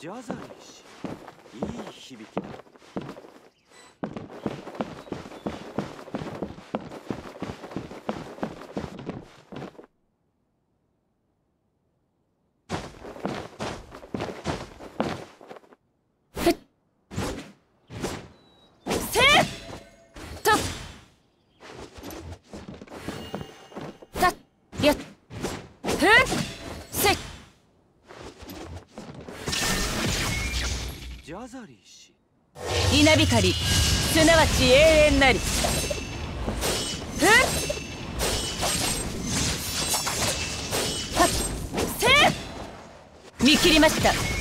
ジャザリー氏いい響きだ。ラザリー氏稲光すなわち永遠なり。ふっはっせ見切りました。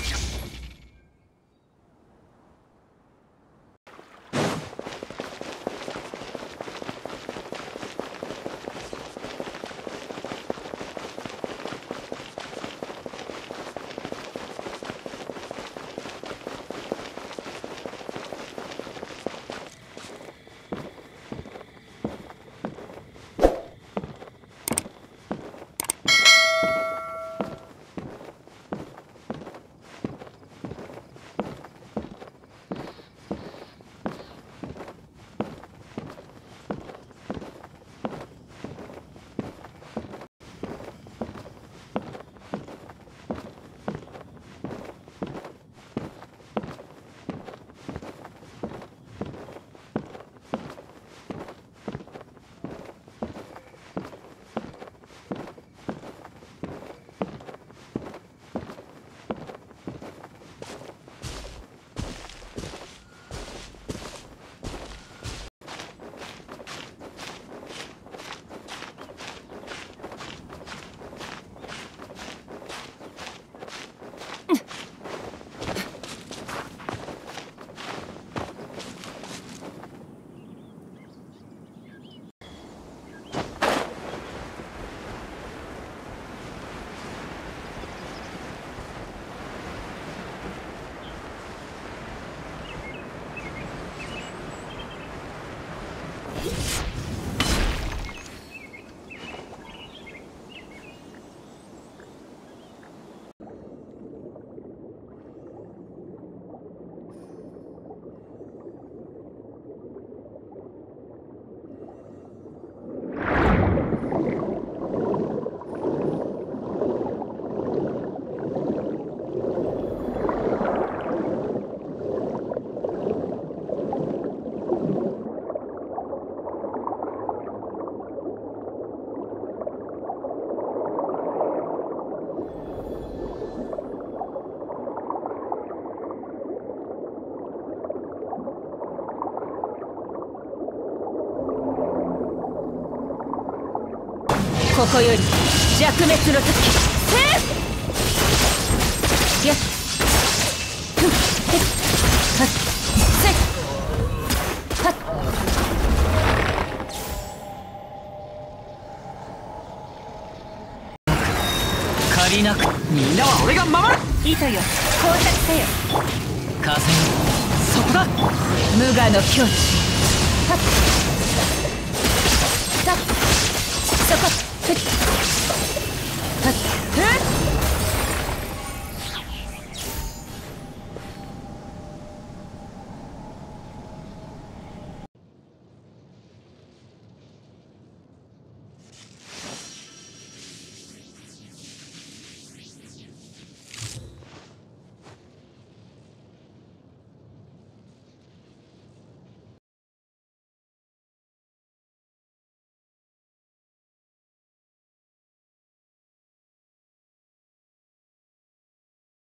Yeah. ここより弱滅の時。せやっふんへっはっせはっ借りなくみんなは俺が守る糸よ到着せよ風そこだ無我の境地はっ Could